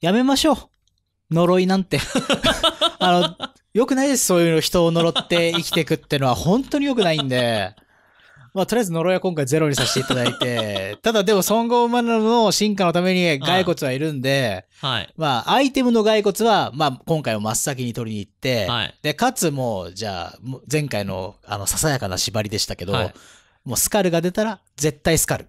やめましょう。呪いなんて。あの、良くないです。そういう人を呪って生きていくってのは本当に良くないんで。まあ、とりあえず呪いは今回ゼロにさせていただいて、ただでも、孫悟マナの進化のために骸骨はいるんで、はい。まあ、アイテムの骸骨は、まあ、今回も真っ先に取りに行って、はい。で、かつもう、じゃあ、前回の、あの、ささやかな縛りでしたけど、はいもうスカルが出たら、絶対スカル。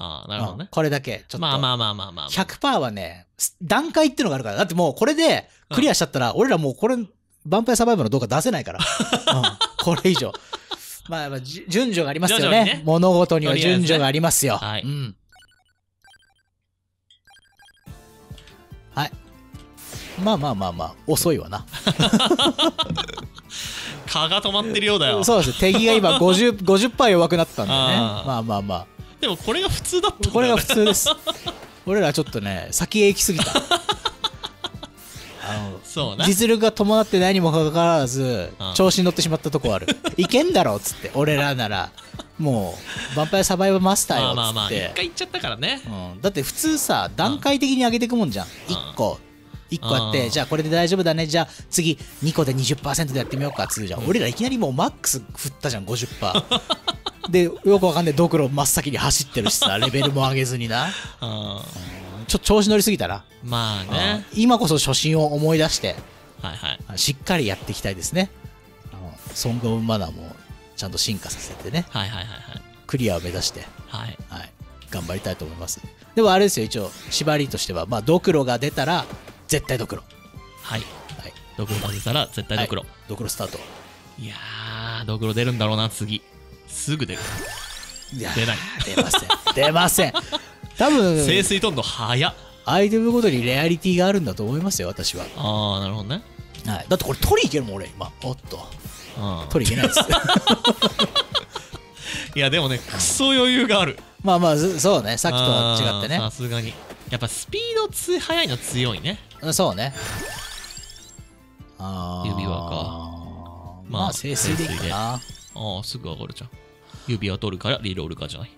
ああ、なるほどね。うんこれだけ、ちょっと。まあまあまあまあまあ、まあ。100%はね、す段階っていうのがあるから。だってもうこれでクリアしちゃったら、俺らもうこれ、ヴァンパイアサバイバーの動画出せないから。うんこれ以上。まあ、順序がありますよね。物事には順序がありますよ。はいうん。はい。まあまあまあまあ、遅いわな。蚊が止まってるようだよ。そうです。敵が今50、50%弱くなったんでね。まあまあまでもこれが普通だったんだあ。これが普通です。俺らちょっとね、先へ行き過ぎた。あのそうね。実力が伴ってないにもかかわらずうん調子に乗ってしまったとこある いけんだろっつって俺らならもうヴァンパイアサバイバーマスターよまあまあまあ、っつって一回行っちゃったからね。うん、だって普通さ段階的に上げていくもんじゃん1個1個あっうんてじゃあこれで大丈夫だね。じゃあ次2個で20%でやってみようか。っつうじゃん。俺らいきなりもうマックス振ったじゃん50%でよくわかんない。ドクロ真っ先に走ってるしさ レベルも上げずにな。うん。ちょ調子乗りすぎたな、まあね。うん。今こそ初心を思い出して。はいはい。しっかりやっていきたいですね。ソング・オブ・マナーもちゃんと進化させてね、はいはいはいはい。クリアを目指して、はい。はい、頑張りたいと思います。でもあれですよ、一応、縛りとしては、まあ、ドクロが出たら、絶対ドクロ。はい。はい。ドクロが出たら絶対ドクロ。ドクロスタート。い、やー、ドクロ出るんだろうな、次。すぐ出る。いや出ない。出ません。出ません。多分、清水トンド早っ。アイテムごとにレアリティがあるんだと思いますよ、私は。あー、なるほどね。はい、だってこれ取りいけるもん、俺、今。おっと。うん。取りいけないです。いや、でもね、クソ余裕がある。まあまあ、ずそうね、さっきとは違ってねさ。すがに。やっぱスピードつ速いの強いね。うんそうね。指輪かまあ、まあ清水でいいかな。ああ、すぐ上がるじゃん。指輪取るからリロールかじゃない？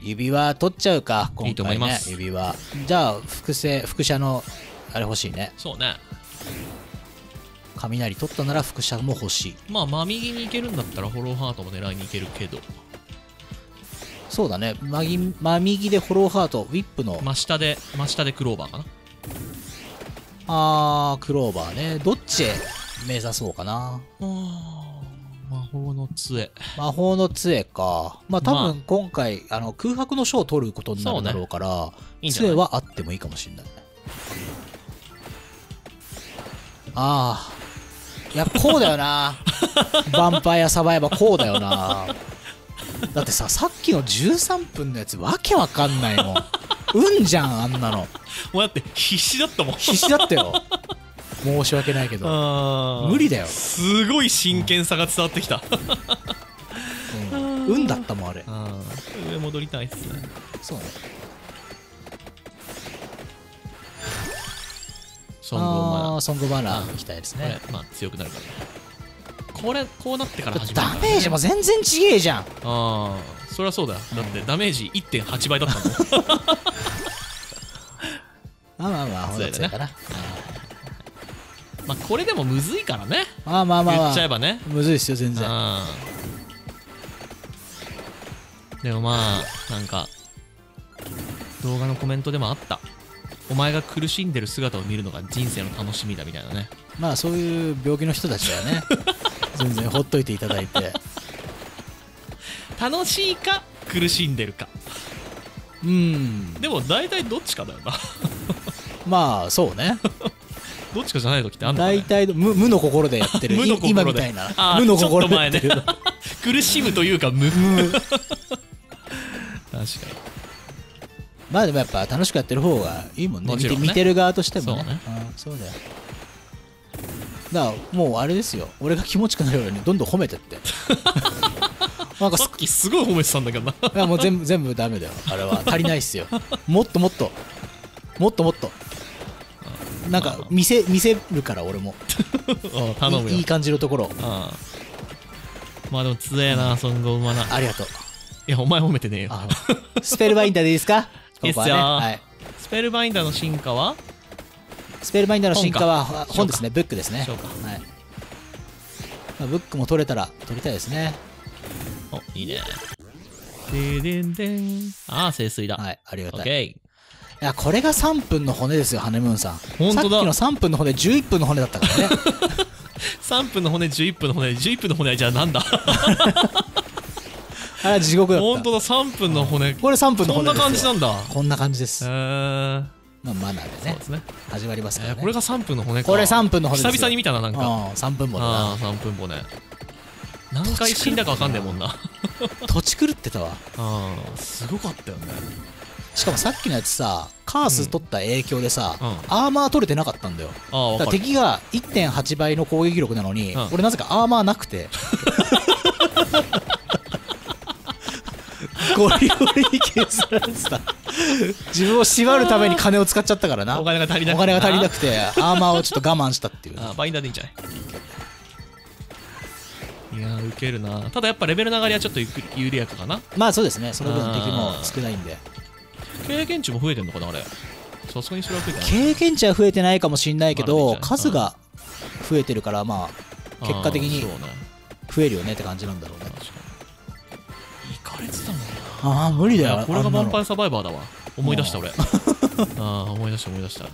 指輪取っちゃうか、今回ね。いいと思います指輪。じゃあ、複製、複写の、あれ欲しいね。そうね。雷取ったなら複写も欲しい。まあ、真右に行けるんだったらフォローハートも狙いに行けるけど、そうだね。まぎ真右でフォローハート、ウィップの、真下で、真下でクローバーかな。あー、クローバーね。どっちへ目指そうかな。魔法の杖。魔法の杖か。まあ多ま分今回、あの空白の書を取ることになるだろうから、いいんじゃない？杖はあってもいいかもしれない。ああ。いや、こうだよな。ヴァンパイアサバイバーこうだよな。だってさ、さっきの13分のやつわけわかんないもん。うんじゃん、あんなの。もうだって必死だったもん。必死だったよ。申し訳ないけど。無理だよ。すごい真剣さが伝わってきた。うん、運だったもん、あれ。上戻りたいっすね。そうね。ソングオブマナーソングバナー行きたいですね。まあ強くなるからこれこうなってから始めるダからメージも全然ちげえじゃん。ああそりゃそうだよだってダメージ1.8倍だったもん まあまあまあ、ほそうだよねど強いかな。まあこれでもむずいからね。まあまあまあまあ、言っちゃえばね。むずいっすよ、全然。でもまあなんか動画のコメントでもあった。お前が苦しんでる姿を見るのが人生の楽しみだみたいなね。まあそういう病気の人たちはね、全然ほっといていただいて。楽しいか苦しんでるかうん。でも大体どっちかだよなまあそうね。どっちかじゃない時ってあんのか、ね、大体無無の心でやってる。無の心で今みたいなあ。ー無の心でやってるちょっ。苦しむというか無無確かにまあでもやっぱ楽しくやってる方がいいもんね。見て見てる側としてもね。そうねうんそうだよ。だからもうあれですよ。俺が気持ちよくなるようにどんどん褒めてって。なんかすさっきすごい褒めてたんだけどな。いやもう全部全部ダメだよ。あれは。足りないっすよ。もっともっと。もっともっと。なんか見せ見せるから俺も。うん頼むよ。いいいい感じのところ。まあでも強えな、ソングオブマナー。いありがとう。や、お前褒めてねえよ。あスペルバインダーでいいですか？いいっすよ。はね。はい。スペルバインダーの進化は？スペルバインダーの進化は本ですね。ブックですね。はい、まあ、ブックも取れたら取りたいですねおいいね。ででんでん。ああ清水だ、はいありがたい。オッケーいやこれが3分の骨ですよハネムーンさん。本当だ。さっきの3分の骨11分の骨だったからね。3分の骨11分の骨。11分の骨はじゃあなんだ？あれは地獄だった。本当だ3分の骨。これ3分のこんな感じなんだ。こんな感じです、へー。まあ、マナーでね。そうですね。始まりますからね、えーこれが3分の骨か。これ3分の骨ですよ。久々に見たななんか。うん3分骨だああ3分骨何回死んだか分かんねえもんな。土地狂ってたわ。ああすごかったよね。しかもさっきのやつさカース取った影響でさ、うん。アーマー取れてなかったんだよ。だからああ分かる敵が1.8倍の攻撃力なのに、うん。俺なぜかアーマーなくて。ゴリゴリに削られてた。自分を縛るために金を使っちゃったからな。お金が足りなくてお金が足りなくてアーマーをちょっと我慢したっていうあバインダーでいいんじゃない？いやーウケるな。ただやっぱレベルの上がりはちょっとゆっくり有利役かな。まあそうですね。その分敵も少ないんで。経験値も増えてんのかなあれ。さすがにそれは増えてない。経験値は増えてないかもしんないけどまだいいんじゃない数が増えてるからまあ結果的に増えるよねって感じなんだろうね。確かに。いかれてたもんな。ああ無理いだよ。やこれがヴァンパイアサバイバーだわ。思い出した俺。ああ思い出した思い出した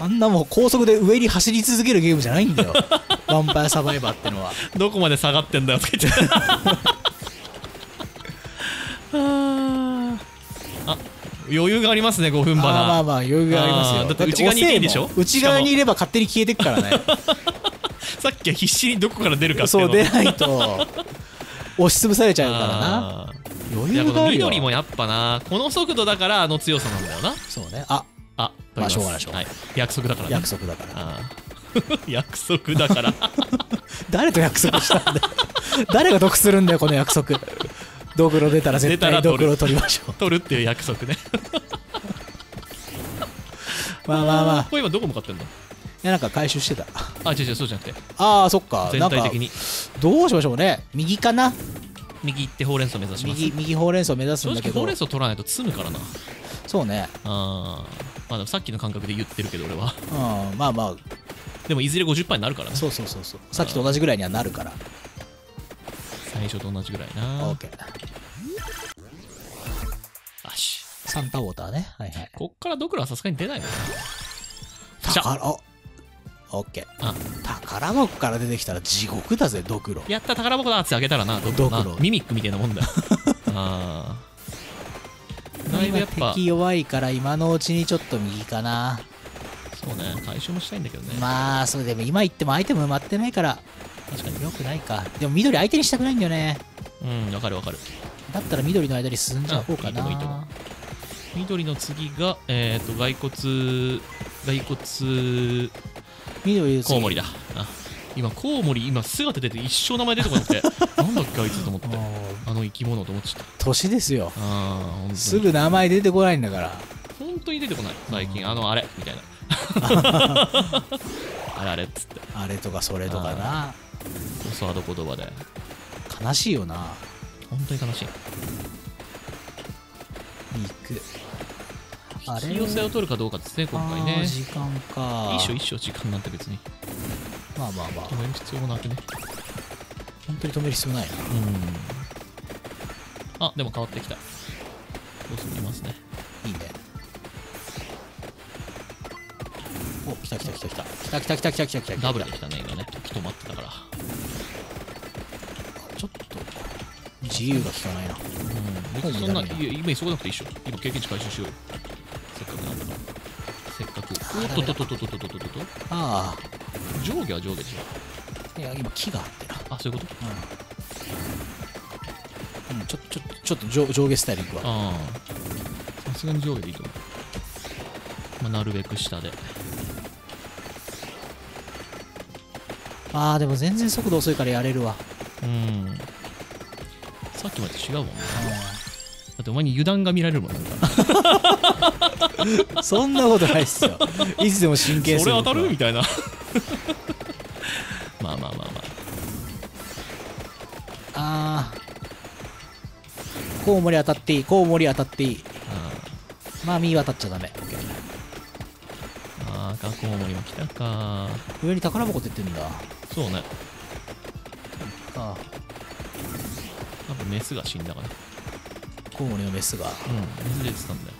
あんなもう高速で上に走り続けるゲームじゃないんだよ。ヴァンパイアサバイバーってのは。どこまで下がってんだよとか言って。ああ余裕がありますね5分まあまあ花まあ余裕がありますよ。だって内側にいていいん。でしょ内側にいれば勝手に消えてくからね。さっきは必死にどこから出るかっていうそうの出ないと。押しつぶされちゃうからな。余裕があるよ。緑もやっぱな。この速度だからあの強さなんだよな。そうね。ああまあしょうがないしょうがはい、約束だからね。約束だから。約束だから。誰と約束したんだよ。誰が得するんだよこの約束。ドクロ出たら絶対ドクロ取りましょう。取るっていう約束ね。まあまあまあ。これ今どこ向かってんの？いやなんか回収してた。あ違う違うそうじゃなくて。ああそっか。全体的に。どうしましょうね。右かな？右行ってほうれん草目指します。右右ほうれん草目指す正んだけど。直ほうれん草取らないと積むからな。そうね。あーまあさっきの感覚で言ってるけど俺は。うんまあまでもいずれ50%になるからね。あそうそうそうそう。さっきと同じぐらいにはなるから。最初と同じぐらいな。OK よし。サンタウォーターね。はいはい。こっからドクロはさすがに出ないもんなしゃ宝おオッケーあ。宝箱から出てきたら地獄だぜドクロ。やった宝箱だってあげたらなドクロミミックみたいなもんだ。よ あーだいぶやっぱ敵弱いから今のうちにちょっと右かな。そうね回収もしたいんだけどね。まあそうでも今言ってもアイテム埋まってないから確かに。よくないか。でも緑相手にしたくないんだよね。うんわかるわかる。だったら緑の間に進んじゃおうかな。緑の次がえっ、と骸骨骸骨緑の次。コウモリだ。あ今コウモリ今姿出て一生名前出てこなくて なんだっけあいつと思って。あの生き物と思っちゃっ年ですよ。すぐ名前出てこないんだから。本当に出てこない。最近あのあれみたいな。あれあれっつって。あれとかそれとかな。教わる言葉で。悲しいよな。本当に悲しい。肉。あれ引き寄せを取るかどうかですね今回あね。ー時間か。いいっしょいいっしょ時間なんて別にまあまあまあ。止める必要もなくね。本当に止める必要ないな。うん。あでも変わってきた。どうするいますね。いいね。お来た来た来た来た。来た来た来た来た来た来た来た。ダブルできたね今ね。時止まってたから。ちょっと自由が利かないな。うん。そんな今急がなくていいっしょ。今経験値回収しようよ。せっかくなんだから。せっかく。おっとっとっとっとっとっとっとっと。あ上下は上下でしあいや今木があってな。ょあそういうこと？うん、うん、ちょちょちょっと上上下スタイルいくわ。ああ。さすがに上下でいいと思う。まあなるべく下で。ああでも全然速度遅いからやれるわ。うん。さっきまで違うもんね。だってお前に油断が見られるもんなんか。う んそんなことないっすよ。いつでも神経それ当たる？僕みたいなコウモリ当たっていいコウモリ当たっていい。あまあミーは当たっちゃダメ。ーああ赤コウモリも来たか。上に宝箱って言ってんだ。そうね。あ多分メスが死んだかな。コウモリのメスが。うんメス出てたんだよ。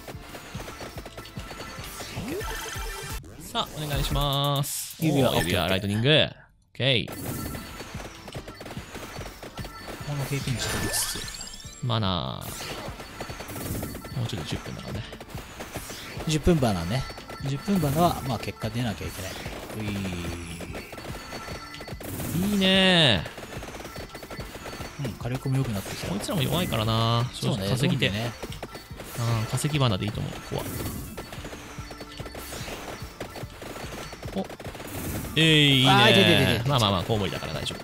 さあお願いします。指輪。指輪ライトニング。オッケーこの経験値取りつつ。マナーもうちょっと10分だからね10分バナね。10分バナは、まあ結果出なきゃいけない。ういいいねうん、火力も良くなってきたこい。つらも弱いからな正そうね、直稼ぎて、ね。うん化石花でいいと思うここはおえー、いいねまあまあまあコウモリだから大丈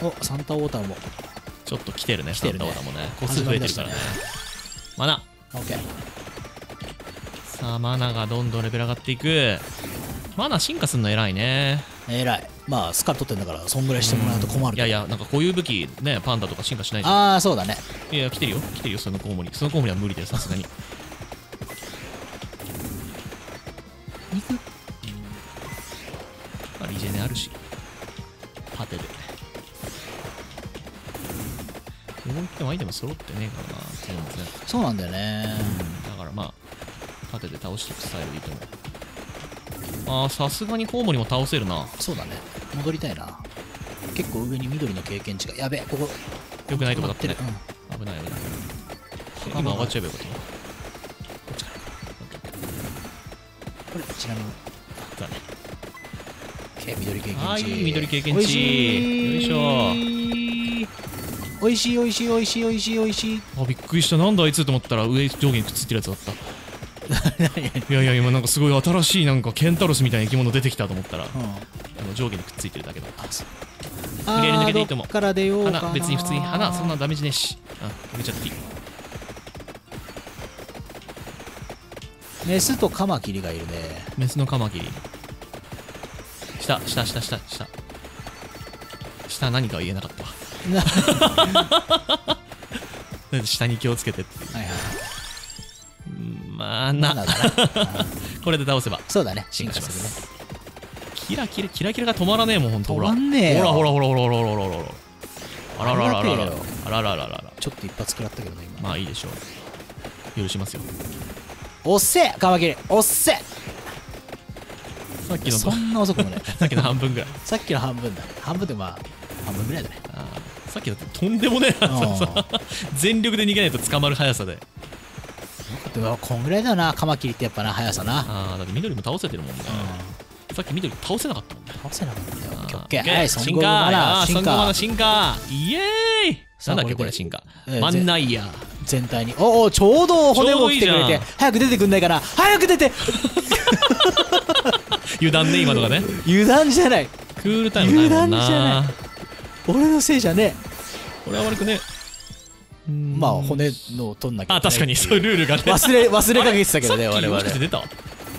夫お、サンタウォーターも。ちょっと来てるね来てるね。もね。個数増えてるから。ね。マナ。オッケー。さあマナがどんどんレベル上がっていく。マナ進化すんの偉いね。偉い。まあ、スカル取ってんだから、そんぐらいしてもらうと困るいやいやなんかこういう武器ねパンダとか進化しないじゃん。ああ、そうだね。いや来てるよ。来てるよそのコウモリ。そのコウモリは無理だよさすがに揃ってねえからな全然そうなんだよね。うんだからまあパテで倒していくスタイルでいいと思うあーさすがにコウモリも倒せるなそうだね。戻りたいな。結構上に緑の経験値が。やべえ、ここ。よくないとこだったね止まってる危ない危ないうん今上がっちゃえばよかったなこっちから。これ、ちなみに。だね OK 緑経験値。あーいい緑経験値よいしょおいしいおいしいおいしいおいしいおいしい。あびっくりしたなんだあいつと思ったら上上下にくっついてるやつだった いやいや今なんかすごい新しいなんかケンタロスみたいな生き物出てきたと思ったらうん。あの上下にくっついてるだけだあ、そう。無理やり抜けていいと思うから出よう。花別に普通に花そんなダメージねえしあ抜けちゃっていいメスとカマキリがいるね。メスのカマキリ下下下下下下何かは言えなかった下に気をつけてっていうはいはい。うんまあなな。これで倒せばそうだね。進進化。しますキラキラキラキラが止まらねえもんほんとほら止まんねえよほらほらほらほらほらほらほらほらあららららららららららちょっと一発食らったけどね、今。まあいいでしょう許しますよおっせカマキリおっせさっきのそんな遅くもない。さっきの半分ぐらいさっきの半分だ。半分でまあ、半分ぐらいだね。さっきだってとんでもねえ速さあ。全力で逃げないと捕まる速さで。でもこんぐらいだよな、カマキリってやっぱな、速さな。ああだって緑も倒せてるもんね。うん。さっき緑倒せなかったもんね。倒せなかったよ。オッケー。進化。進化。進化。イエーイ。なんだっけこれ進化。えーマンナイヤー。全体に。おお、ちょうど骨も来てくれて。早く出てくんないかな。早く出て。油断ね今のがね。油断じゃない。クールタイム油断じゃなない俺のせいじゃねこれは悪くねえ。まあ、骨の取んなきゃいけないあ確かにそういうルールがね忘れ、忘れかけてたけどね、我々。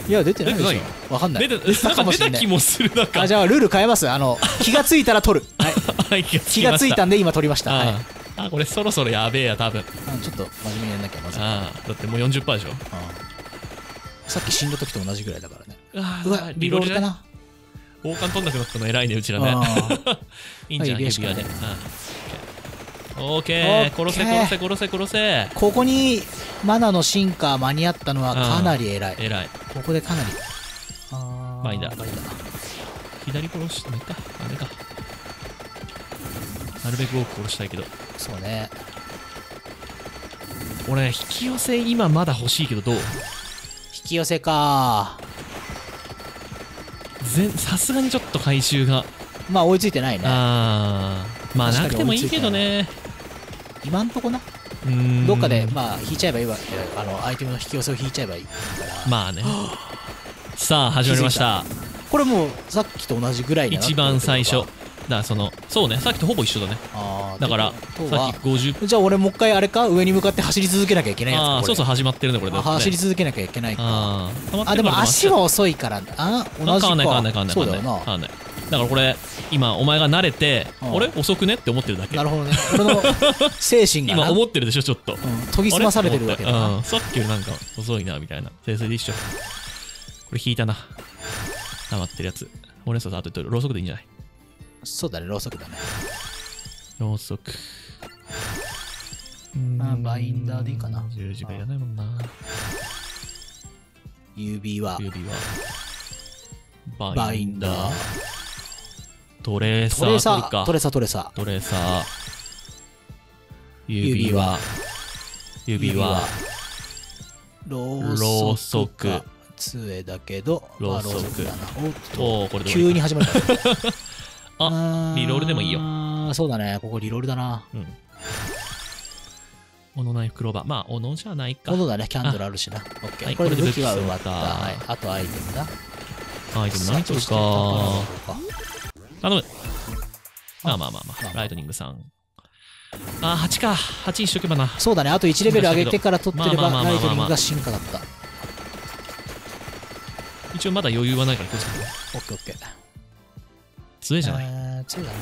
いや、出てないでしょ。わかんない。出たなんか出た気もするなんかあ、じゃあ、ルール変えます。あの、気がついたら取る。はい。はい気がついたんで今取りました。はい。あこれそろそろやべえや多分あちょっと真面目にやんなきゃまずい。だってもう40%でしょうんさっき死んだ時と同じぐらいだからね。うわうわ、リロールかな。王冠取んなくなったの偉いねうちらね。あ いいんじゃんはい指輪で。指オーケーオッケー。殺せ殺せ殺せ殺せ。ここにマナの進化間に合ったのはかなり偉い。偉い。ここでかなり。あー。まあいいんだまあいいんだ左殺してもいいか。ダメか。なるべく多く殺したいけど。そうね。俺引き寄せ今まだ欲しいけどどう？引き寄せか。ぜさすがにちょっと回収が。まあ追いついてないね。あー。まあなくてもいいけどね。今んとこな。うーん。どっかで、まあ引いちゃえばいいわけあの、アイテムの引き寄せを引いちゃえばいいから。まあね。さあ始まりました。これもうさっきと同じぐらい一る番最初かだからそのそうねさっきとほぼ一緒だね。あーだからさっき50じゃあ俺もう一回あれか？上に向かって走り続けなきゃいけないやつああそうそう始まってるねこれだあって走り続けなきゃいけないか。ああでも足は遅いからあ同じか。変わんない変わんない変わんないそうだよな。変わんない。だからこれ今お前が慣れてうん。あれ遅くねって思ってるだけ。なるほどね。俺の精神がな。今思ってるでしょちょっと。うん研ぎ澄まされてるわけだ。なうんさっきよりなんか遅いなみたいな。先生で一緒。れ引いたな。溜まってるやつ。ほうれん草とあとろうそくでいいんじゃない？そうだね、ろうそくだね。ろうそく。まあバインダーでいいかな十字がいらないもんな。指輪、指輪。バインダー、トレーサトレーサー、トレーサー、トレーサー。トレーサー。指輪。指輪。ろろううそく。杖だけど、ろうそく。おっと、急に始まる。あリロールでもいいよよ。そうだね、ここリロールだな。うん。斧ナイフクローバー。まあ、斧じゃないか。今度だね、キャンドルあるしな。オッケー。はいこれで武器はまった。はい。あとアイテムだ。アイテム何取るか。頼む。まあまあまあままあまあ。あライトニングさん。あー、8か。8にしとけばな。そうだね、あと1レベル上げてから取ってれば、ライトニングが進化だった。一応まだ余裕はないから気をつけてね。オッケーオッケー。杖じゃない。えー杖だね。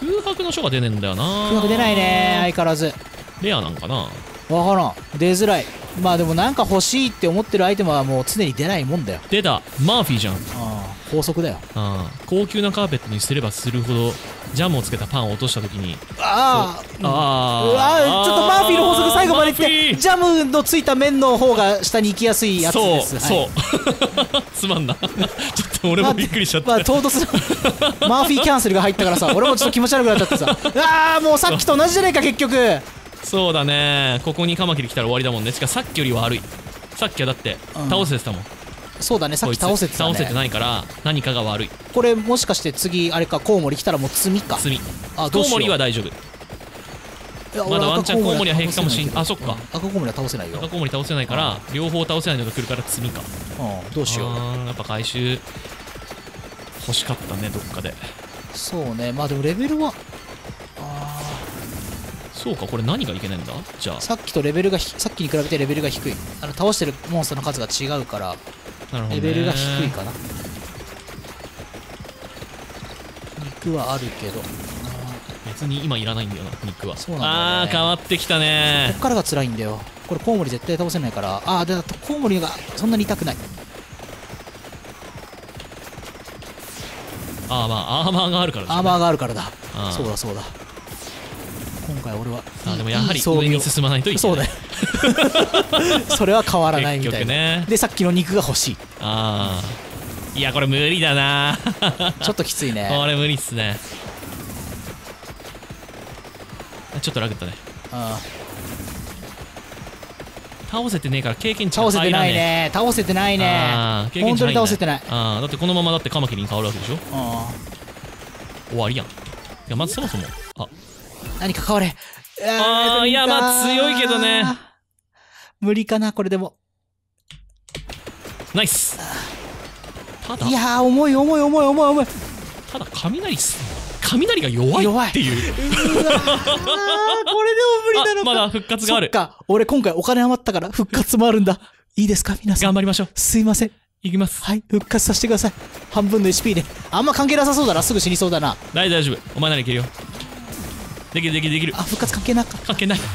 空白の書が出ねえんだよな。うまく出ないね、相変わらず。レアなんかな。わからん。出づらい。まあでもなんか欲しいって思ってるアイテムはもう常に出ないもんだよ。出た。マーフィーじゃん。ああ、法則だよ。あー高級なカーペットにすればするほど、ジャムをつけたパンを落としたときに、ああ、あうわーちょっとマーフィーの法則最後まで言って、ジャムのついた面の方が下に行きやすいやつです。そうはい。つまんな。ちょっと俺もびっくりしちゃった。まあ、唐突なマーフィーキャンセルが入ったからさ、俺もちょっと気持ち悪くなっちゃってさ、ああ、もうさっきと同じじゃないか、結局。そうだね。ここにカマキリ来たら終わりだもんね。しかもさっきよりは悪い。さっきはだってうん倒せてたもん。そうだね、さっき倒せてた、ね。倒せてないから何かが悪い。これ、もしかして次、あれか、コウモリ来たらもう罪か？罪。あ、どうしよう。コウモリは大丈夫。まだワンチャンコウモリは平気かもしん俺あそっか赤コウモリは倒せないよ。赤コウモリ倒せないから、両方倒せないのが来るから罪か。うん、どうしよう。やっぱ回収欲しかったね、どっかで。そうね、まあでもレベルは、あそうか、これ何がいけないんだ？じゃーさっきとレベルがひ、さっきに比べてレベルが低い。あの倒してるモンスターの数が違うから、あ、なるほど、ね。レベルが低いかな。肉はあるけど、別に今いらないんだよな、肉は。そうなんだよねあー、変わってきたこねっ。からが辛いんだよ。これコウモリ絶対倒せないから、ああ、で、コウモリがそんなに痛くない。あー、まあ、アーマーがあるからでしょアーマーがあるからだ。そうだそうだ。今回俺は。あーでもやはり上に進まないといけない。そうだよ。それは変わらないみたいな。ね。で、さっきの肉が欲しい。あー。いや、これ無理だな。ちょっときついね。これ無理っすね。ちょっとラグったね。あ倒せてねえから経験値倒せてない入らね。倒せてないね本当に倒せてない。ああだってこのままだってカマキリに変わるわけでしょ？あ終わりやんいやまずそもそも何か変われ。あーいやまあ強いけどね。無理かな、これでも。ナイスただいやー、重い重い重い重い重い。ただ雷っす雷が弱いっていう これでも無理なのまだ復活があるそっか。俺今回お金余ったから復活もあるんだ。いいですか皆さん。頑張りましょうすいません。いきますはい、復活させてください。半分の HP で。あんま関係なさそうだな。すぐ死にそうだな。大丈夫お前ならいけるよできるできるできるあ、復活関係なか。関係ない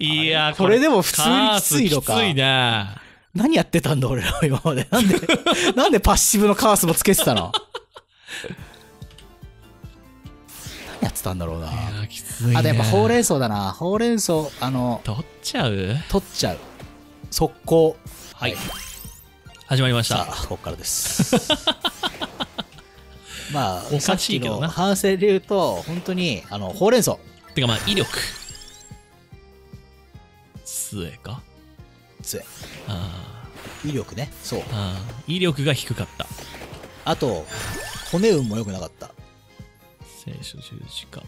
いやーこれでも普通にきついのかきついね何やってたんだ俺らは今まで。なんで、なんでパッシブのカースもつけてたの？何やってたんだろうな。ねあ、でもほうれん草だな。ほうれん草、あの、取っちゃう？取っちゃう。速攻。はい始まりましたここからです。まあ、おかしいけどな反省で言うと、本当に、あの、ほうれん草。てかまあ威力杖か？杖あ威力ね。そうー。あー威力が低かったあと、骨運も良くなかった。聖書十字架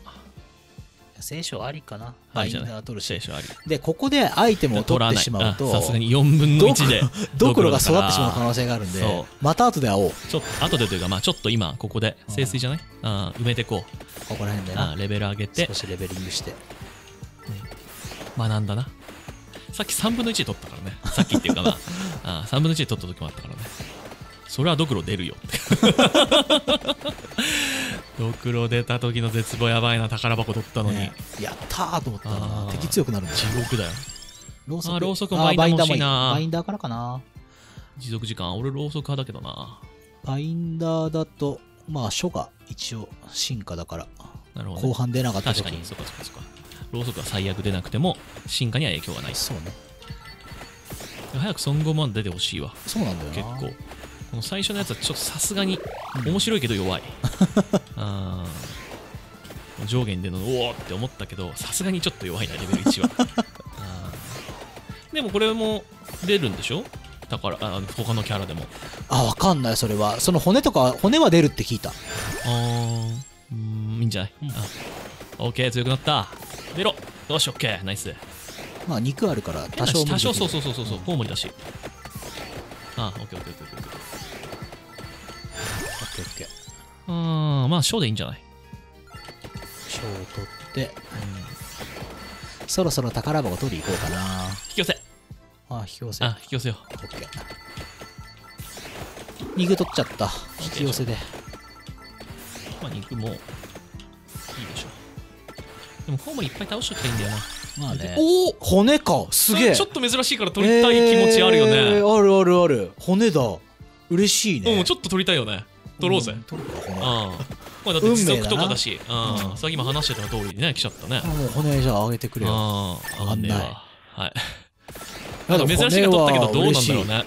聖書ありかな？ありじゃない。ー取るし聖書あり。で、ここでアイテムを取ってしまうあと、さすがに4分の1でドクロが育ってしまう可能性があるんで。そ、また後で会おう。ちょっと後でというかまあちょっと今ここでうん清水じゃない？あー埋めてこう。ここら辺でな。レベル上げて。少しレベリングして。学んだな。さっき3分の1で取ったからね。さっきっていうかまあ あー3分の1で取った時もあったからねそれはドクロ出るよ。ドクロ出た時の絶望やばいな宝箱取ったのに、ね。やったーと思ったら敵強くなるんだよ。地獄だよ。ろうそくあろうそくあバインダーも欲しいバインダーな。バインダーからかな。持続時間。俺ろうそく派だけどな。バインダーだとまあ書が一応進化だからなるほど、ね、後半出なかった時確かに。そっかそっかそっか。ろうそくは最悪出なくても進化には影響がない。そうね。早くソングマン出てほしいわ。そうなんだよな。結構この最初のやつはちょっとさすがに面白いけど弱い、あー。上下に出るのおおって思ったけどさすがにちょっと弱いなレベル1は。でもこれも出るんでしょ？だからあ他のキャラでも。あわかんないそれは。その骨とか骨は出るって聞いた。あー。うーんいいんじゃない、うん。あ。オッケー強くなった。出ろ。よしオッケーナイス。まあ肉あるから多多少少無理できるそうそうそうそうそう。コウモリだし。あオッケーオッケーオッケーオッケーオッケーオッケー。うーんまあショーでいいんじゃない？賞を取ってそろそろ宝箱取り行こうかな。引き寄せ。あ引き寄せ。あ引き寄せよオッケー。肉取っちゃった。引き寄せで。まあ肉もいいでしょでもコウモリいっぱい倒しときたいんだよな。まあね。おお骨か。すげえ。ちょっと珍しいから取りたい気持ちあるよね、えーあるあるある。骨だ。嬉しいね。うんちょっと取りたいよね取ろうぜ、ん取るか骨うん。これだって持続とかだし。うん。うんさっきも話してた通りにね来ちゃったね。あもう骨じゃああげてくれよ。ああ上がんない。はい。やだ珍しいが取ったけどどうなんだろうね。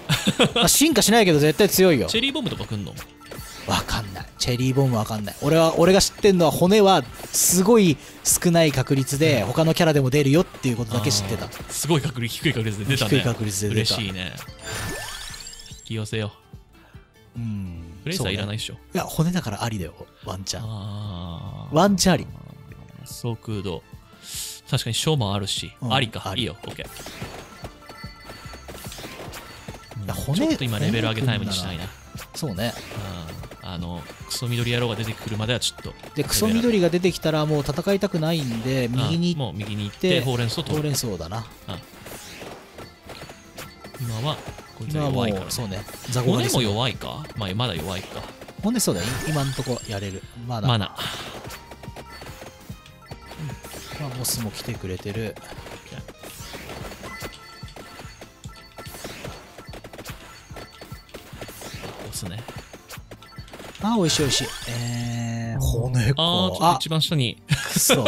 まあ進化しないけど 絶対強いよ。チェリーボムとか来んの？わかんない。チェリーボムわかんない。俺は俺が知ってんのは骨はすごい少ない確率で他のキャラでも出るよっていうことだけ知ってた。すごい確率低い確率で出たね。低い確率で出た。嬉しいね。引き寄せようんフレーザーいらないいっしょ。いや骨だからありだよワンチャンワンチャンあり。速度確かに書もあるし、うんありか。あり。いいよ。OK 骨ちょっと今レベル上げタイムにしたいな。そうね。うん。あのクソ緑野郎が出てくるまではちょっとでクソ緑が出てきたらもう戦いたくないんで右にうんもう右に行っでてほうれん草取る。ほうれん草だな。今はこいつ今は弱いから、ね、うそうね。ザコが骨も弱いか？まあまだ弱いか。骨そうだよ。今んとこやれる。まだ。マナまあモスも来てくれてる。押すね。あ美味しい美味しい。えー、骨か。あーちょっとあ一番下にくそ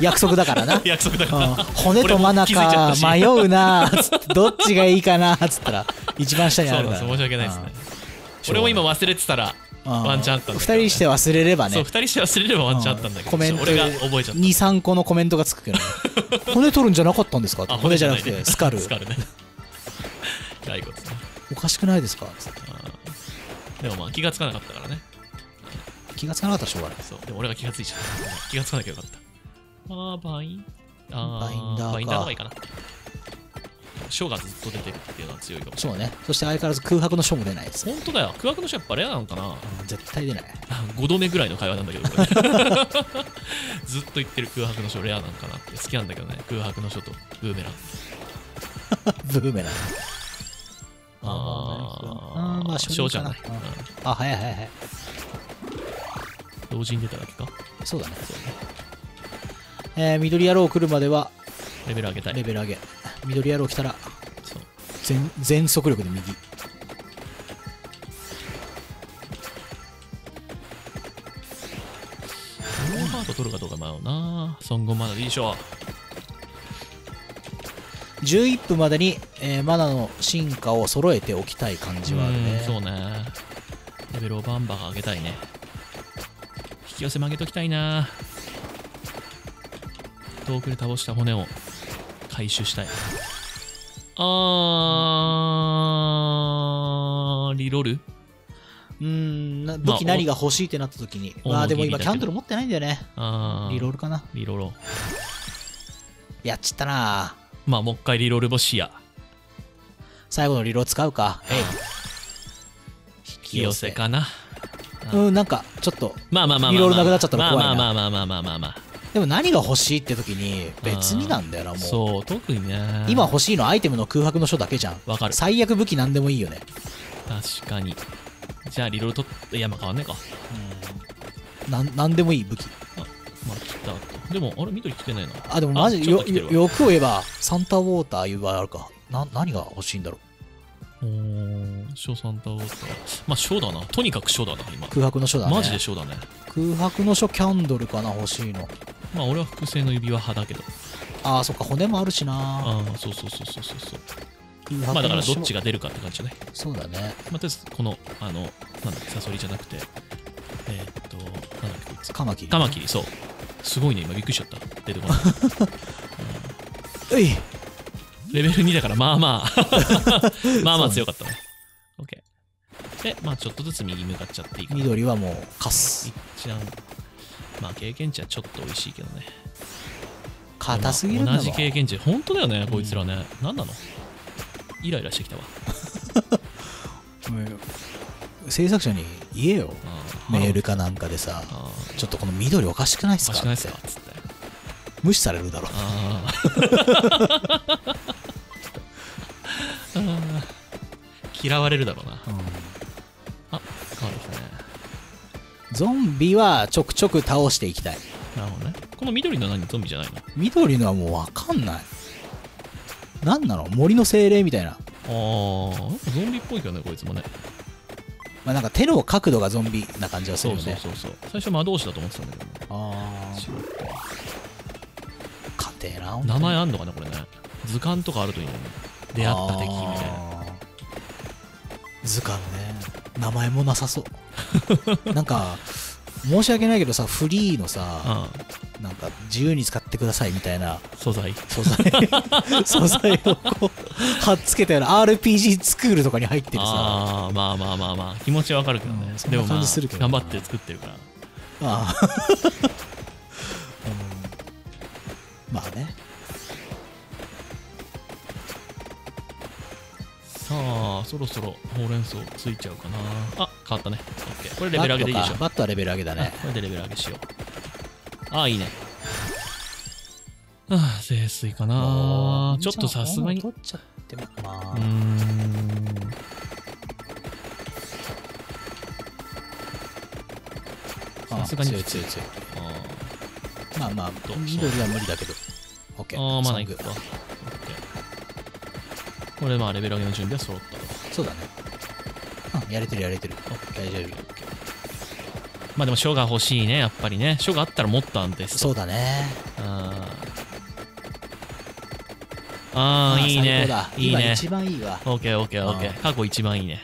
約束だからな。約束だかうん。ら骨とマナ俺も気づいちゃったしか迷うなどっちがいいかなつったら一番下にあるから申し訳ないですね。うん。俺も今忘れてたらうん。ワンチャンあったんだけど二人して忘れればそうね二人して忘れればワンチャンあったんだけど。コメント俺が覚えちゃった。23個のコメントがつくけどね。骨取るんじゃなかったんですか？骨じゃなくねてスカル。スカル ね。おかしくないですか？つって。でもまあ気がつかなかったからね気がつかなかったらしょうがない。そう。でも俺が気がついちゃった。気がつかなきゃよかった。あーバイン。あバインダーか。バインダーの方がいいかな。ショーがずっと出てるっていうのは強いかもそうね。そして相変わらず空白の書も出ないです。本当だよ。空白のショーやっぱレアなのかな。うん絶対出ない。5度目ぐらいの会話なんだけど。ずっと言ってる空白の書レアなんかなって。好きなんだけどね。空白の書とブーメラン。ブーメラン。ああーまあ書書じゃなじゃない。い、あ早い早い早い同時に出ただけか？そうだね。えー、緑野郎来るまではレベル上げたい。レベル上げ。緑野郎来たらそう。全全速力で右。ハート取るかどうか迷うな。ソングまだいいでしょ11分までに、えーマナの進化を揃えておきたい感じはあるうんねそうね。レベルをバンバン上げたいね。引き寄せ曲げときたいな。遠くで倒した骨を回収したい。あー。リロール？うーん武器何が欲しいってなった時に、おまあでも今キャンドル持ってないんだよね。リロールかな。リロール。やっちったな。まあもう一回リロールも視野最後のリロー使うか。えい。引き寄せかなうん。なんかちょっとまあまあまあまあまあ。リロールなくなっちゃったら怖いな。まあまあまあまあまあまあまあでも何が欲しいって時に別になんだよなもう。そう特にね。今欲しいのはアイテムの空白の書だけじゃん。わかる。最悪武器なんでもいいよね。確かに。じゃあリロール取っていやまあ変わん。ねえかなんなんでもいい武器。まあ来た。とでもあれ緑来てないなあ、でもマジよよ欲を言えば、サンタウォーター言えばあるか。な、何が欲しいんだろう。おーショーサンタウォーターまあショーだなとにかくショーだな今空白の書だね。マジでショーだね空白の書キャンドルかな、欲しいの。まあ俺は複製の指輪派だけどああ、そっか、骨もあるしな。ああそうそうそうそうそうそうまあだからどっちが出るかって感じじゃないそうだね。まあ、とりあえずこのあのなんだっけサソリじゃなくてえーっとなんだっけこいつカマキリ。カマキリそうすごいね今びっくりしちゃった出てこない ういレベル2だからまあまあ。まあまあ強かったね。OK でまあちょっとずつ右向かっちゃっていいかな。緑はもうカス。一覧まあ経験値はちょっと美味しいけどね。硬すぎるんだ同じ経験値。本当だよねこいつらね、何なの？イライラしてきたわ。うん制作者に言えよ。メールかなんかでさ、ちょっとこの緑おかしくないっすか？おかしくないっつって。無視されるだろ。あ 嫌われるだろうな。うん。変わるですね。ゾンビはちょくちょく倒していきたい。なるほどね。この緑の何？ゾンビじゃないの？緑のはもうわかんない。なんなの？森の精霊みたいな。ああゾンビっぽいけどねこいつもね。まあ、なんか手の角度がゾンビな感じはすそうるよね。そうそうそう最初魔導士だと思ってたんだけどね。ああ、違った。わ家庭な。名前あんのかなこれね。図鑑とかあるといいのに。出会った敵みたいな図鑑ね。名前もなさそう。なんか、申し訳ないけどさ、フリーのさ、あなんか自由に使ってくださいみたいなあ素材。素材、素材をこう、貼っつけたような RPG スクールとかに入ってるさ、ああまあまあまあまあ。気持ちはわかるけどね、うんでもまあ感じするけどな頑張って作ってるから。ああ。うん。まあね。さあそろそろほうれん草ついちゃうかな。あ変わったね。OK これレベル上げでいいでしょ。バットか。バットはレベル上げだね。これでレベル上げしよう。ああいいね。ああ清水かな。ちょっとさすがに。う取っちゃってもまあーん。あさすがに。強い強い強い。あまあまあ緑は無理だけど。オッケーー。あーまだいくかこれまあレベル上げの準備は揃った。とそうだね。うん、やれてるやれてる。大丈夫。まあでも書が欲しいねやっぱりね書があったらもっと安定するそうだね。あーあーいいねいいね今一番いいわ。オッケーオッケーオッケあー過去一番いいね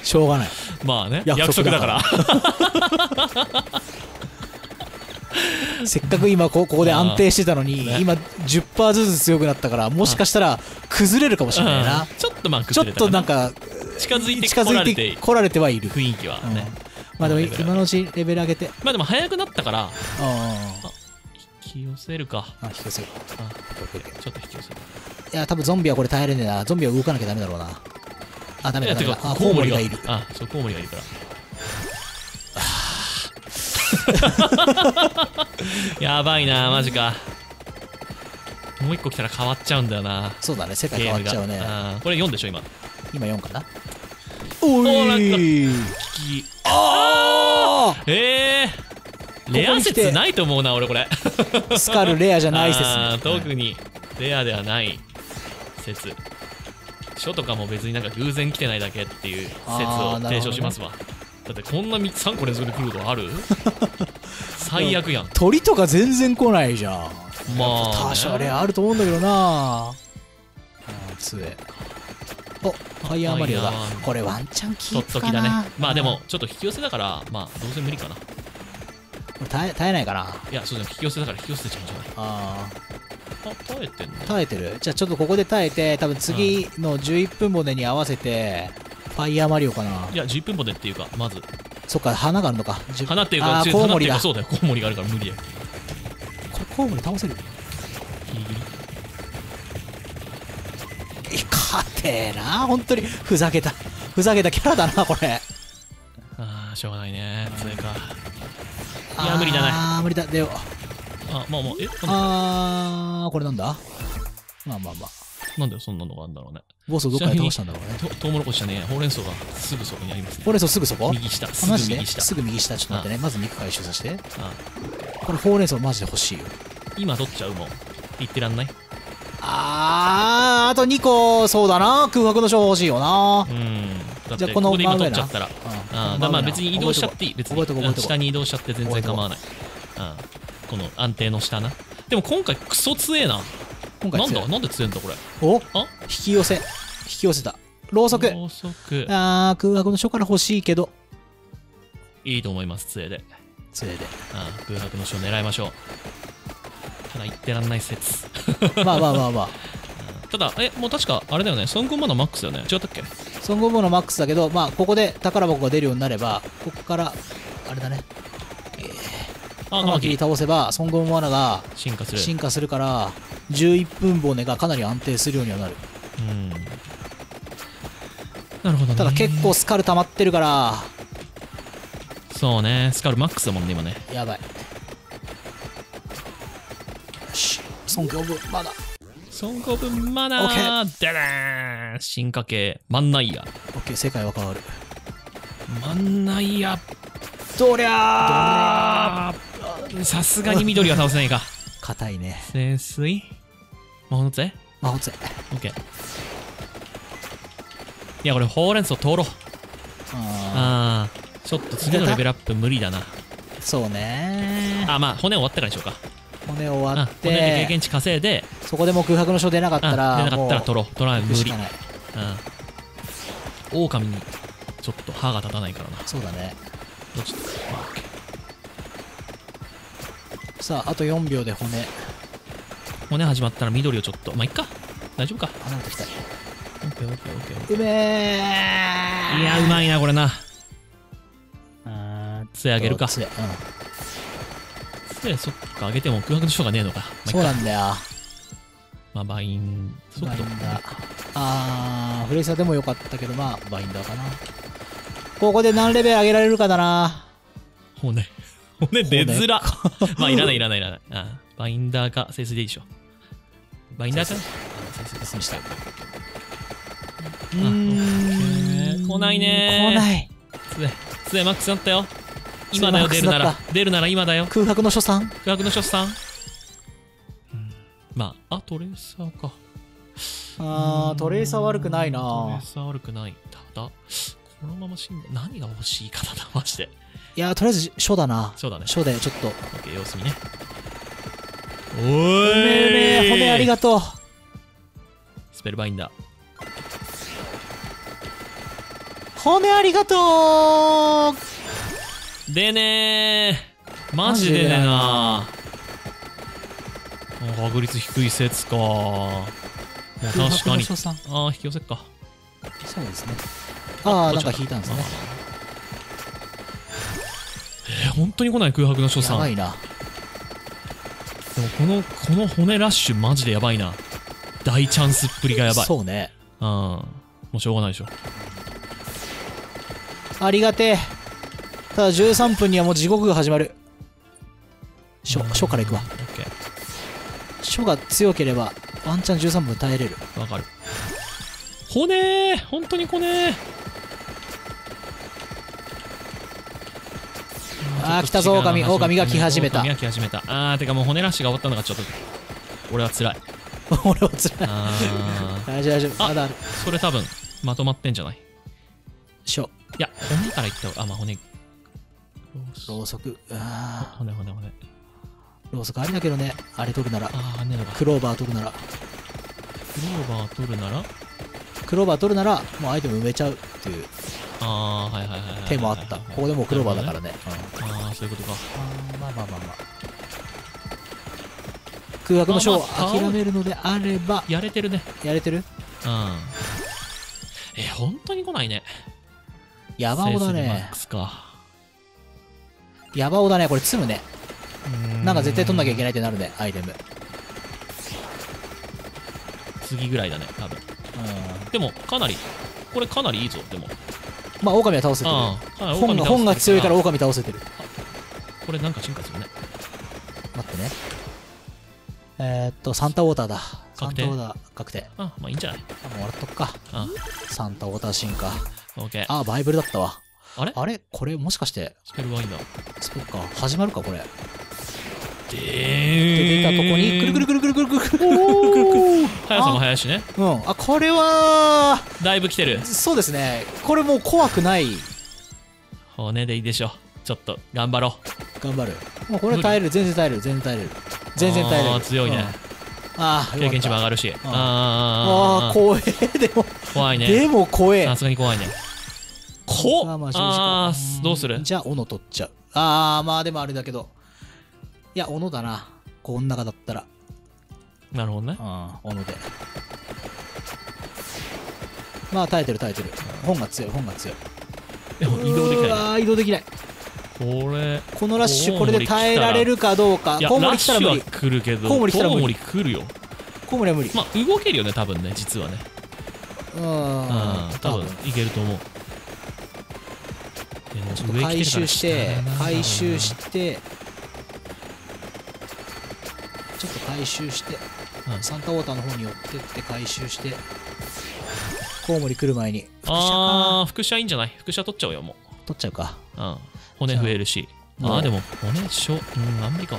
しょうがない。まあね約約束束だから せっかく今こここで安定してたのに、ね今10%ずつ強くなったから、もしかしたら崩れるかもしれないなうん。ちょっとまあちょっとなんか、近づいて近こられてづいて来られてはいる。雰囲気はね、まあでも今のうちレベル上げて。まあでも早くなったからあ引き寄せるかあ、引き寄せる。ちょっと引き寄せるいや、多分ゾンビはこれ耐えれねえな。ゾンビは動かなきゃダメだろうな。あ、ダメだダメだ。あ、コウモリがいる。あそうコウモリがいるから やばいなマジか。もう一個来たら変わっちゃうんだよな。そうだね、世界変わっちゃうね。これ4でしょ今？今4かな？おーなんいきあえー、レア説ないと思うな俺これ。ースカルレアじゃない説ね。特に。レアではない説。書とかも別になんか偶然来てないだけっていう説を提唱しますわ、だってこんな3個連続で来ることある？最悪やん。鳥とか全然来ないじゃん。まあね。多少レアあると思うんだけどな。あー強え。お、ファイヤーマリオだ。これワンチャンキープかな。だね。まあでもちょっと引き寄せだからまあどうせ無理かな。うん耐え耐えないかな。いやそうじゃん引き寄せだから引き寄せちゃうんじゃない。ああ耐えてんの？ー耐えてる。じゃあちょっとここで耐えて、多分次の11分骨に合わせて、ファイヤーマリオかな。いや10分骨っていうかまず。そっか、花があるのか。花っていうかあコウモリだ。そうだよ。コウモリがあるから無理だよこれコウモリ倒せる？ギリギリ。いかてえな。本当にふざけたふざけたキャラだなこれ。ああしょうがないね。それか。いや無理だね。あー無理だ。でも。あまあまあえあーこれなんだ？まあまあまあ。なんでそんなのがあるんだろうねボスをどっかに倒したんだろうね。とトウモロコシじゃねえほうれん草がすぐそこにありますね。ほうれん草すぐそこ？右下。あすぐ右下。すぐ右下。ちょっと待ってね。まず肉回収させて。あこれほうれん草マジで欲しいよ。今取っちゃうもん。言ってらんない？あー、あと2個、そうだな。空白の書欲しいよな。うん。じゃあこの真上な。取っちゃったら。うん。あーだまあ別に移動しちゃっていい。別に。下に移動しちゃって全然構わない。この安定の下な。でも今回クソ強えな今回なんだ？なんで強えんだこれ？お？あ？引き寄せ。引き寄せた。ろうそく。ろうそくあー、空白の書から欲しいけど。いいと思います杖で杖で。あー空白の書狙いましょうただ言ってらんない説 まあまあまあまあ。ただえもう確かあれだよね孫悟まだマックスだよね違ったっけ？ソングオブのマックスだけど、まあ、ここで宝箱が出るようになれば、ここから、あれだね。カマキリ倒せば、ソングオブマナが進化する。進化するから、11分骨がかなり安定するようにはなる。うん。なるほどね。ただ結構スカル溜まってるから、そうね。スカルマックスだもんね今ね。やばい。よし、ソングオブマナ。孫悟分マナー。ダダーン。進化系マンナイヤオッケー、世界は変わる。マンナイヤどりゃーさすがに緑は倒せないか。硬いね。潜水？魔法の杖？魔法杖。オッケー。いやこれほうれん草通ろう。ああーちょっと次のレベルアップ無理だな。ーそうね。あまあ骨終わってからにしようか。骨終わっあ骨で経て、験値稼いでそこでもう空白の書出なかったあら、出なかったら取ろう。取らない無理。うん。狼にちょっと歯が立たないからな。そうだね。どっちまあオッケーさあ、あと4秒で骨。骨始まったら緑をちょっとまあいっか大丈夫か離れてきたい。オッケーオッケーオッケーオッケうめーーいやうまいなこれなあー杖あげるか杖うん。でそっかあげても空白の書がねえのかまあそうなんだよ。まあバインそっかバインダー。あー、ブレーサーでもよかったけど、まあ、バインダーかな。ここで何レベル上げられるかだな。骨骨出づら。まあいらないいらないいらない。あバインダーか聖水でいいでしょ。バインダーか？なあ聖水にした。うオッケー来ないね。ー来ない。杖杖マックスになったよ。今だよ出るなら。出るなら今だよ。空白の書さん空白の書さん、うん。まああトレーサーか。あー、トレーサー悪くないトレなー。サー悪くない。ただこのまま死んだ何が欲しいかだなマジでいやー、とりあえず書だな。そうだね。書でちょっと。オッケー様子見ね。おうめえうめえ骨ありがとう。スペルバインダー。骨ありがとう。でねー。マジでねえな確率低い説か。確かに。ああ引き寄せっか。そうですね。ああ、なんか引いたんですね。えー、本当に来ない空白の書さんでやばいな。もこのこの骨ラッシュマジでやばいな大チャンスっぷりがやばいそうね。うんもうしょうがないでしょありがてえ。ただ13分にはもう地獄が始まる。書、書から行くわ。オッケ書が強ければ、ワンチャン13分耐えれる。ーわかる骨ー本当に骨ーあー来たぞ狼狼が来始めた狼が来始めたあーてかもう骨ラッシュが終わったのがちょっと俺は辛い 俺はつらい。あ大丈夫大丈夫。あまだある。ーそれ多分まとまってんじゃない？書。いや骨からいったあまあ骨ろうそく。あ骨骨骨ーろうそくありだけどね。あれ取るなら。ああねえのかクローバー取るなら。クローバー取るなら？クローバー取るなら、もうアイテム埋めちゃうっていうああはいはいはいはい手もあった。ここでもうクローバーだからね。うんああそういうことかあーまあまあまあまあ。空白の書を諦めるのであれば、やれてるねやれてる？うんえ本当に来ないね山尾だセースでマッねク。スか山尾だね。これ積むね。うなんか絶対取んなきゃいけないってなるね、アイテム。次ぐらいだね多分うん。でもかなりこれかなりいいぞでもまあ、狼は倒せてる。本が、本が強いからあ狼倒せてる。これなんか進化するね待ってね。えー、っと、サンタウォーターだ。確定サンタオーダー確定。あ、まあいいんじゃない？あ、もらっとくか。あ、サンタオーダー進化。オッケー。あ、バイブルだったわ。あれ？あれ？これもしかして、スペルがいいんだ。スペッカー始まるかこれ。出たとこにくるくるくるくるくるくるくる速さも速いしねうんあこれはだいぶ来てるそうですねこれもう怖くない骨でいいでしょちょっと頑張ろう頑張るもうこれ耐える全然耐える全然耐える全然耐える強いね、ああ経験値も上がるし、ああ怖えでも怖いねでも怖えさすがに怖いねこああどうするじゃあ斧取っちゃうああまあでもあれだけどいや、斧だな。こん中だったら。なるほどねう。ん、斧で。まあ、耐えてる耐えてる。本が強い、本が強い。でも移動できないね。うわー移動できない。これ。このラッシュ、これで耐えられるかどうか。コウモリ来たら無理。来るけど、コウモリ来たら無理コウモリ来るよ。コウモリは無理。まあ、動けるよね、多分ね、実はね。うん、うん、多分いけると思う。ちょっと回収して、回収しして、ちょっと回収して、うんサンタウォーターの方に寄ってって回収して、コウモリ来る前に、副車かあー、副車いいんじゃない？副車取っちゃおうよ、も取っちゃうか。う。うん。骨増えるし。ああでも、骨しょ、うん、あんまりか。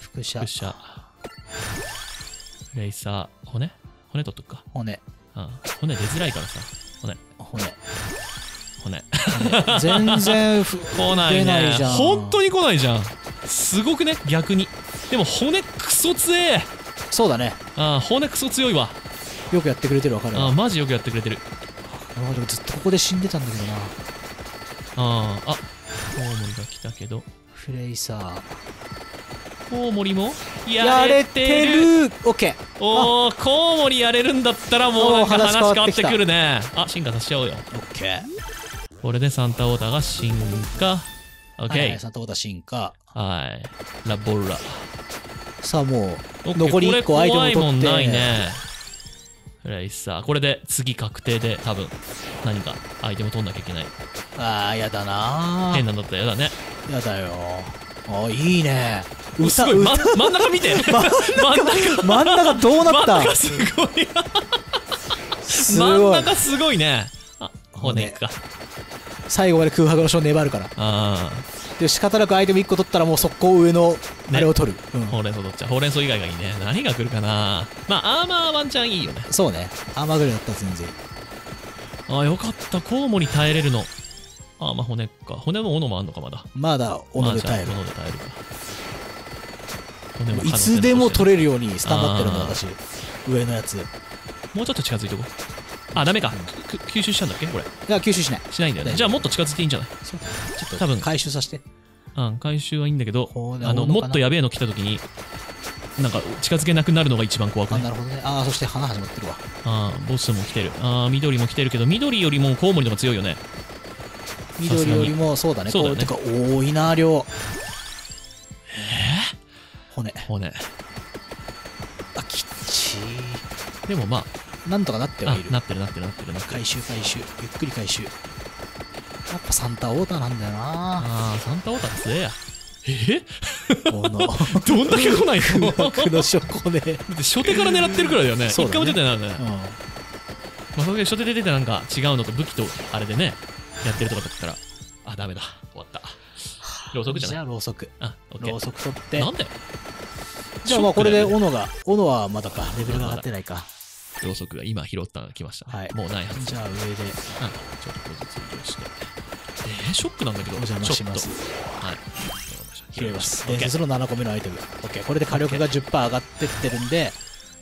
副車副、車。レイサー、骨？骨取っとくか。骨、うん。骨出づらいからさ。骨、骨。骨。骨全然ふ来ないじゃん。本当に来ないじゃん。すごくね？逆に。でも骨クソ強え。そうだね。あー骨クソ強いわ。よくやってくれてるわ、彼は。あーマジよくやってくれてる。あでもずっとここで死んでたんだけどな。あーあコウモリが来たけど。フレイサー。コウモリも？ややれれててる。るオッケー。おおコウモリやれるんだったらもうなんか話話変わってくるね。あ進化させちゃおうよ。オッケー。これでサンタオーダーが進化。オッケーはいはい、サンタウォーター進化。はい。ラボラ。さあもう、残り1個こアイテムをれ怖いもん取って。ないね。レイサーこれで次確定で多分何かアイテム取んなきゃいけない。ああ、やだな。変なんだったらやだね。ー。やだよ。あいいね。歌、すごい、ま歌、、真ん中見て。真ん中。真ん中どうなった？真ん中すごい。す真ん。中すごいね。あ骨か最後まで空白の書粘るから。あで、仕方なくアイテム1個取ったらもう速攻上の、あれを取る。うん。あほうれん草取っちゃう。ほうれん草以外がいいね。何が来るかな。まあアーマーワンチャンいいよね。そうね。甘ぐらいだったら全然。いい。あよかった。コウモリ耐えれるの。あまあ骨か。骨も斧もあんのかまだ。まだ、斧で耐えるあじゃあ。斧で耐えるか。いつでもる。取れるようにスタンバってるんだ、あー。私。上のやつ。いもうちょっと近づいてこうあダメかく吸収しちゃうんだっけ？これや、吸収しない。しないんだよねじゃあもっと近づいていいんじゃない？ちょっと、多分回収させて。うん、回収はいいんだけどあの、もっとやべえの来た時に、なんか近づけなくなるのが一番怖くあ、ね。なるほどね。ああ、そして花始まってるわ。ああ、ボスも来てる。ああ、緑も来てるけど、緑よりもコウモリの方が強いよね。緑よりも、そうだね。そうだねか、多いな、量。骨。骨。あ、きっちでもまー。なんとかなってはいる。なってるなってるなってるなってる。回収回収。ゆっくり回収。やっぱサンタオーターなんだよな。ああ、サンタオータ強えや。え？この、どんだけ来ないの？だ空白の証拠ね。って初手から狙ってるくらいだよね。一回も出てないよね。うん。まあ、それで初手で出てなんか違うのと武器とあれでね、やってるとかだったら、あ、ダメだ。終わった。ろうそくじゃじない？ゃあろうそく。ろうー。そく取ってな。んで？じゃあまあこれで斧が、斧はまだか。レベルが上がってないか。ろうそくが今拾ったのが来ましたね。はいもうないはず。じゃあ上でうん、ちょっとずつ移動して。えー、ショックなんだけど、お邪魔しますはい。拾います。オッケー伝説の7個目のアイテム。OK。これで火力が10%上がってってるんで、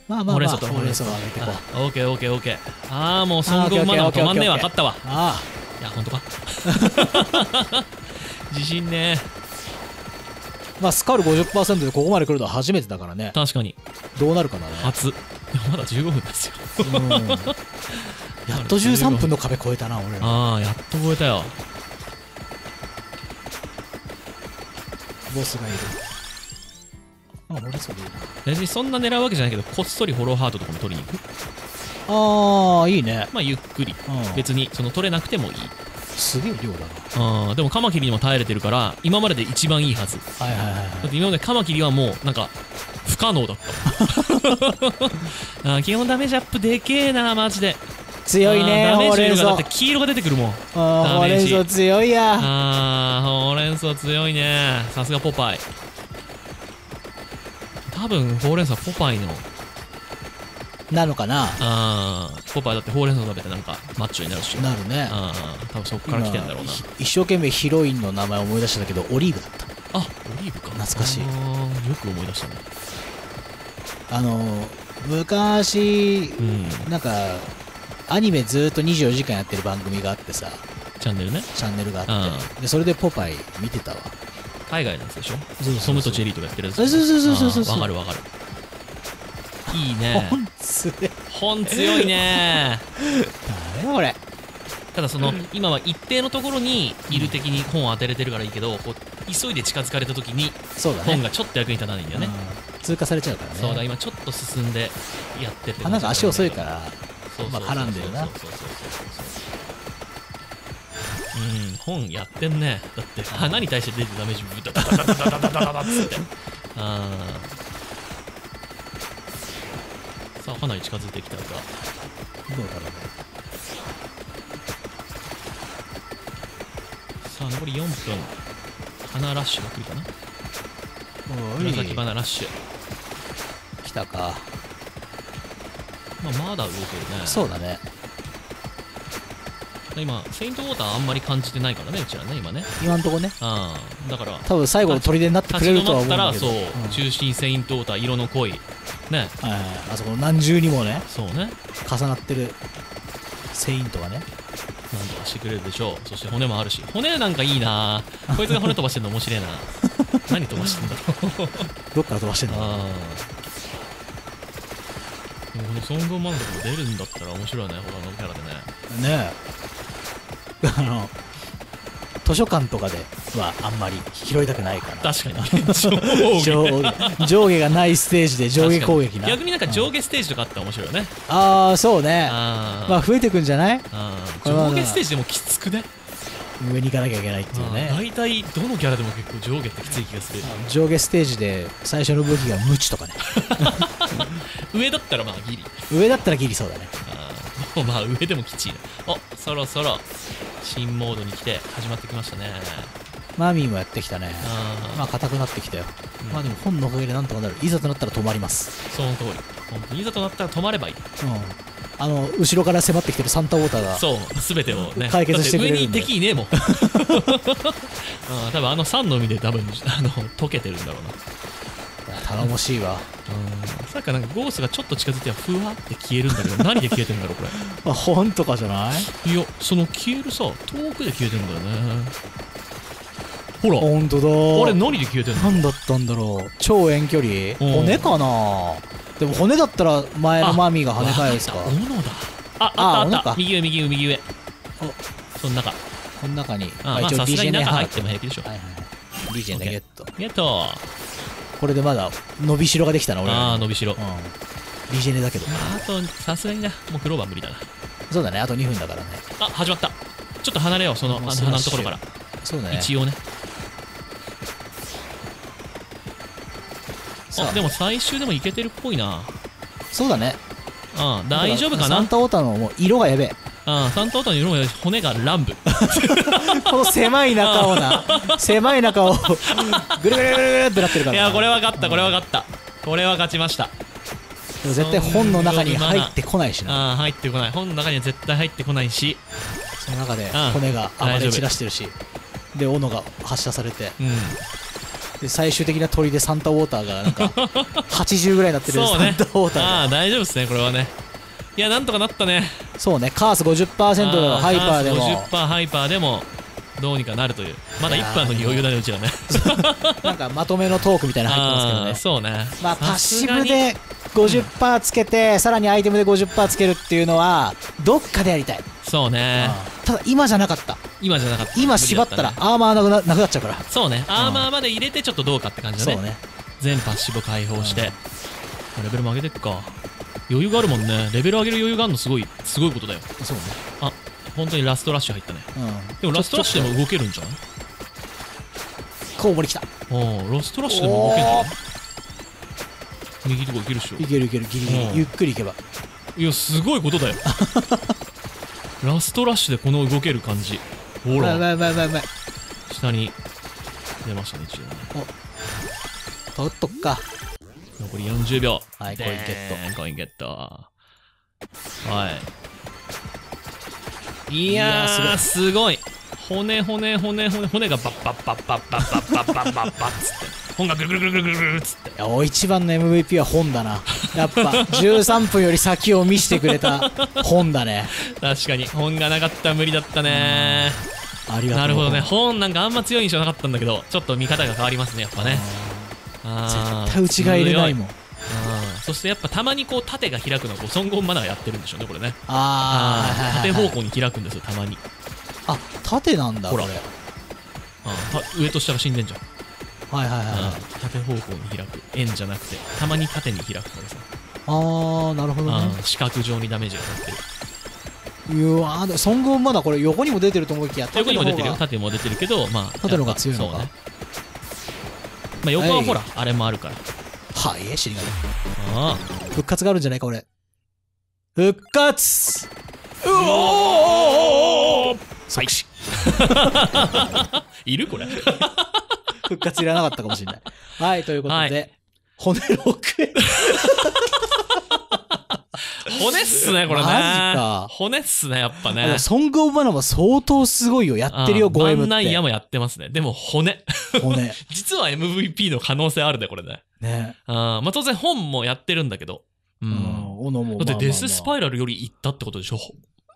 まあまあまあ、ほうれん草を上げていこう。ケーオーケーオーケー。ああ、もうソングオブマナーも止まんねえわ。勝ったわ。あいや、ほんとか？自信ねあ。まあスカル50%でここまで来るのは初めてだからね。確かに。どうなるかだね。初。まだ15分ですよ。うん やっと13分の壁越えたな、俺ら。ああ、やっと覚えたよ。ボスがいる。あ、ほうれん草でいいな。別にそんな狙うわけじゃないけど、こっそりフォローハートとかも取りに行く。ああ、いいね。まあ、ゆっくり。うん別に、その取れなくてもいい。すげえ量だな。うん。でもカマキリにも耐えれてるから今までで一番いいはず。はいはいはいはい。だって今までカマキリはもうなんか不可能だった。あー基本ダメージアップでけえなマジで。強いねダメージがだって黄色が出てくるもん。あーほうれん草強いや。あーほうれん草強いね。さすがポパイ。多分ほうれん草ポパイのなのかな？あー。ポパイだってほうれん草食べてなんかマッチョになるっし。ょなるね。あー多分そっから来てんだろうな。一生懸命ヒロインの名前を思い出したけどオリーブだった。あオリーブか。懐かしい。よく思い出したね。あの昔うん。なんかアニメずーっと24時間やってる番組があってさ。チャンネルね。チャンネルがああって。でそれでポパイ見てたわ。海外のやつでしょ？そうソムとチェリーとかやってるやつ。そうそうそうそうそうわかるわかるいいね。ほんつれ本強いね。だよこれ？ただその今は一定のところにいる敵に本を当てれてるからいいけどこう急いで近づかれた時にそうだね。本がちょっと役に立たないんだよね。うん。通過されちゃうからね。そうだ今ちょっと進んでやっててあなんか足遅いからそうまあ絡んでるなそう。そうそうそううん本やってんね。だって花に対して出てるダメージブダダダダダダダダダダっつってあーさあかなり近づいてきたがどうだろうねさあ残り4分。花ラッシュが来るかな。紫花ラッシュ。来たか。まあまだ動けるね。そうだね。今セイントウォーターあんまり感じてないからねうちらね今ね。今んとこね。ああだから多分最後の砦になってくれるとは思うんだけど。そう、ん中心セイントウォーター色の濃いね。あそこの何重にもねそうね。重なってるセイントがね。なんとかしてくれるでしょう。そして骨もあるし。骨なんかいいな。こいつが骨飛ばしてるの面白いな。何飛ばしてんだろう。どっから飛ばしてんの？ああでもこのソングオブマンとかも出るんだったら面白いね。他のキャラでね。ねえ。あの図書館とかではあんまり拾いたくないから。確かに。上下。上下。上下がないステージで上下攻撃な。逆になんか上下下ステージとかあったら面白いよね、ああそうね。まあ増えてくんじゃない？上下ステージでもきつくね。上に行かなきゃいけないっていうね。大体どのキャラでも結構上下ってきつい気がする。上下ステージで最初の武器がムチとかね。上だったらまあギリ。上だったらギリそうだね。もまあ上でもきちいな。おそろそろ新モードに来て始まってきましたね。マミーもやってきたね。まあ硬くなってきたよ。うん。まあでも本のおかげでなんとかなる。いざとなったら止まります。その通り本当に。いざとなったら止まればいい。うん。あの後ろから迫ってきてるサンタウォーターが。そう。全てをね。解決してくれる上に敵いねえもん。うん。多分あの3の海で多分あの溶けてるんだろうな頼もしいわ。うん。さっきからなんかゴースがちょっと近づいてはふわって消えるんだけど 何で消えてるんだろうこれ？あ本とかじゃない？いやその消えるさ遠くで消えてんだよね。ほら。本当だ。あれ何で消えてんの？何だったんだろう？超遠距離？うん。骨かな？でも骨だったら前のマミーが跳ね返すか。斧だ。ああったあった。右上右上右上。その中。この中に。あまあさすがに中入ってもはい平気でしょ。はいリージェンだゲット。ゲットこれでまだ伸びしろができたな俺ああ伸びしろ。うん。リージェネだけど。ああとさすがになもうクローバー無理だな。そうだねあと2分だからね。あ始まった。ちょっと離れようそのあの花のところから。そうだね。一応ね。さあ。あでも最終でもいけてるっぽいな。そうだね。あ大丈夫かな？サンタオータのもう色がやべえあサンタオータの色も骨が乱舞。この狭い中をな。狭い中をぐるぐるぐるぐるってなってるからいやこれは勝ったこれは勝ったこれは勝ちました絶対本の中に入ってこないしなああ入ってこない本の中には絶対入ってこないしその中で骨が暴れ散らしてるしで斧が発射されてうんで最終的な鳥でサンタウォーターがなんか80ぐらいになってるそうねサンタウォーターがああ大丈夫ですねこれはねいやなんとかなったね。そうね。カース50%のハイパーでも。50%ハイパーでもどうにかなるという。まだ1分の余裕だねうちらね。なんかまとめのトークみたいなの入ってますけどね。そうね。まあパッシブで50%つけてさらにアイテムで50%つけるっていうのはどっかでやりたい。そうね。ただ今じゃなかった。今じゃなかった。今縛ったらアーマーなくななくなっちゃうから。そうね。アーマーまで入れてちょっとどうかって感じだね。そうね。全パッシブ解放して。レベルも上げてっか余裕があるもんね。レベル上げる余裕があるのすごいすごいことだよ。そうね。あ本当にラストラッシュ入ったね。うん。でもラストラッシュでも動けるんじゃない？コウモリ来た。うんラストラッシュでも動けるんじゃない？右とかいけるっしょ。いけるいける、ギリギリ。うん。ゆっくり行けば。いやすごいことだよ。ラストラッシュでこの動ける感じ。ほら。下に出ましたね一応ね。取っとくか。残り40秒はいでコインゲットコインゲットはいいいややーーすごい骨骨骨骨骨がバッバッバッバッバッバッバッバッバッバッつって本がぐるぐるぐるぐるぐるっつっていや、お一番の MVP は本だな。やっぱ、13分より先を見せてくれた本だね。確かに本がなかったら無理だったねありがとう。なるほどね本なんかあんま強い印象なかったんだけどちょっと見方が変わりますねやっぱね絶対内側入れないもん。そしてやっぱたまにこう縦が開くのをこうソンゴンマナがやってるんでしょうねこれね。あー、あー縦方向に開くんですよたまに。あ、縦なんだ、ほら。これ。あ上と下が死んでんじゃん。はいはいはい縦方向に開く円じゃなくてたまに縦に開くからさ。あー、なるほどね。あー四角状にダメージが入ってる。うわーソングまだこれ横にも出てると思いきや、横にも出てるよ。縦縦も出てるけどまあ縦の方が強いのか。そうね。まあ横はほらあれもあるからはい、死神。あ復活があるんじゃないか、俺。復活うあおー即死いるこれ復活いらなかったかもしれない。はい、ということで、は骨6円。骨っすねこれねマジか骨っすねやっぱあねのソングオブマナも相当すごいよ。やってるよ、あー 5M マンナイヤって。もやってますねでも骨骨。実は MVP の可能性あるねこれねね。あーまあ当然本もやってるんだけどううんん。斧も。だってデススパイイラルよりいったってことでしょ？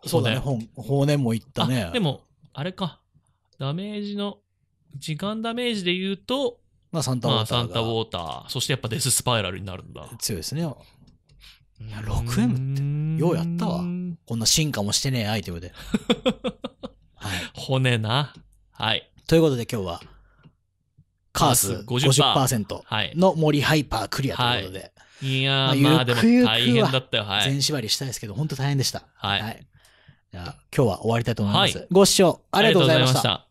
そうだね、本、骨もいったね。あでもあれかダメージの時間ダメージで言うとまあ、サンタウォまあーターが。サンタウォーターそしてやっぱデススパイラルになるんだ強いですね。いや 6M って。ようやったわ。こんな進化もしてねえアイテムで。はい。骨な。はい。ということで今日は、カースカース50%はい。の森ハイパークリアということで、い。やまあーまあでもゆくゆくは大変だったよ。はい。全縛りしたいですけど、本当大変でした。はい。じゃあ今日は終わりたいと思います。はい。ご視聴ありがとうございました。た